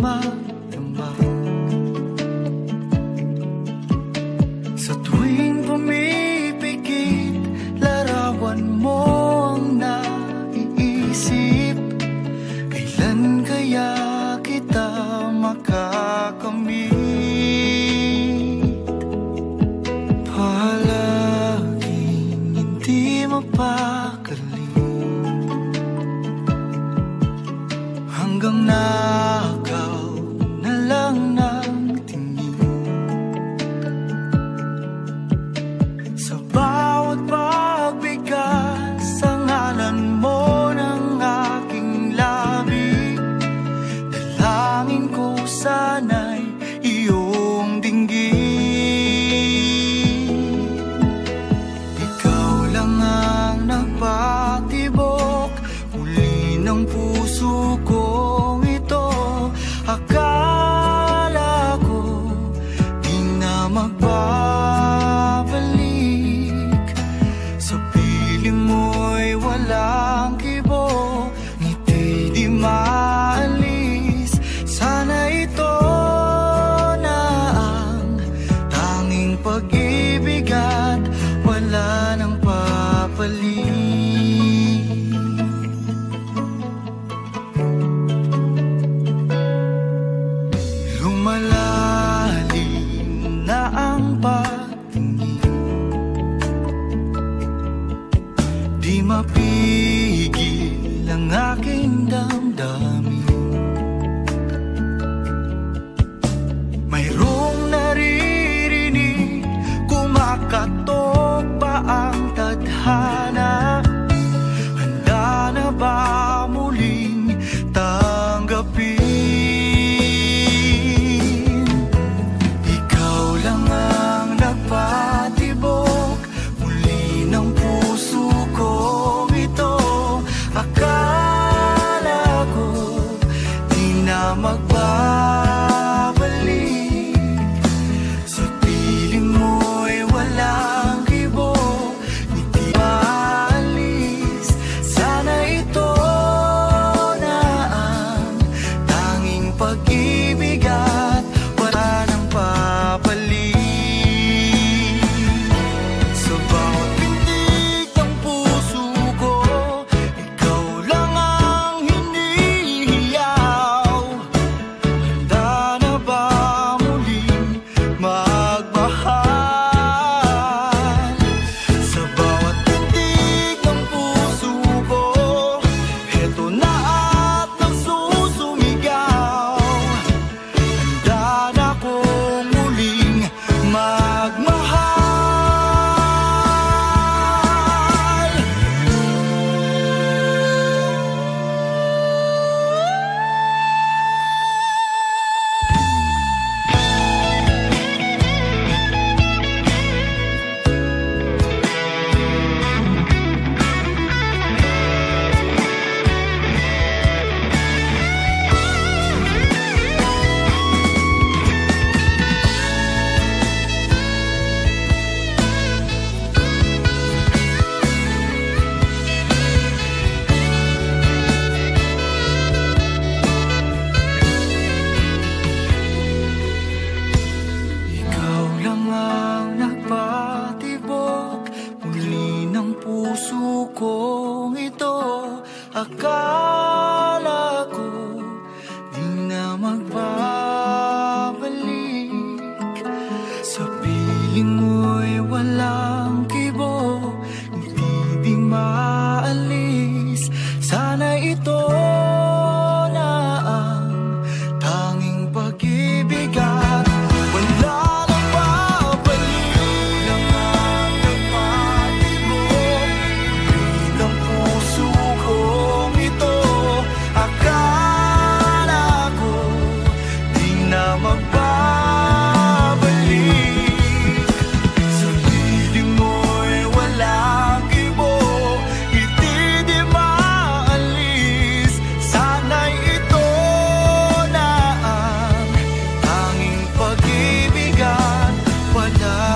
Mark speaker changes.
Speaker 1: matambak Sa tuwing pumipikit Larawan mo ang naiisip. Kailan kaya kita makakamit? Palaging hindi mapakali Hanggang na 来已有 Di mapigil ang aking damdamin. Akala God, why not?